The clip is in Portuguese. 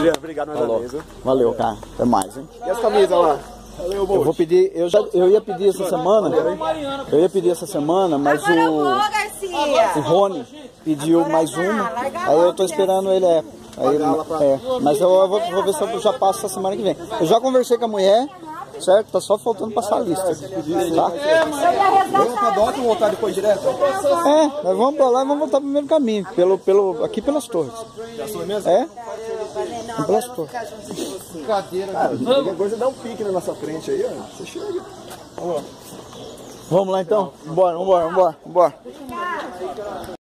Juliano, obrigado mais uma vez. viu? Valeu, cara. Até mais, hein? E as camisas lá? Valeu, Eu vou pedir, eu, já, eu ia pedir essa semana, eu ia pedir essa semana, mas o, o. Rony pediu mais uma, aí eu tô esperando ele, é. Aí, é, mas eu vou, vou ver se eu já passo essa semana que vem. Eu já conversei com a mulher, certo? Tá só faltando passar a lista. Tá? Vamos pra Doc ou voltar depois direto? É, nós vamos pra lá e vamos voltar pro mesmo caminho, pelo, pelo, aqui pelas torres. Já sou mesmo? É? Vamos pelas torres. Cara, qualquer coisa dá um pique na nossa frente aí, ó. Você chega. Vamos lá então? Vambora, vambora, vambora, vambora.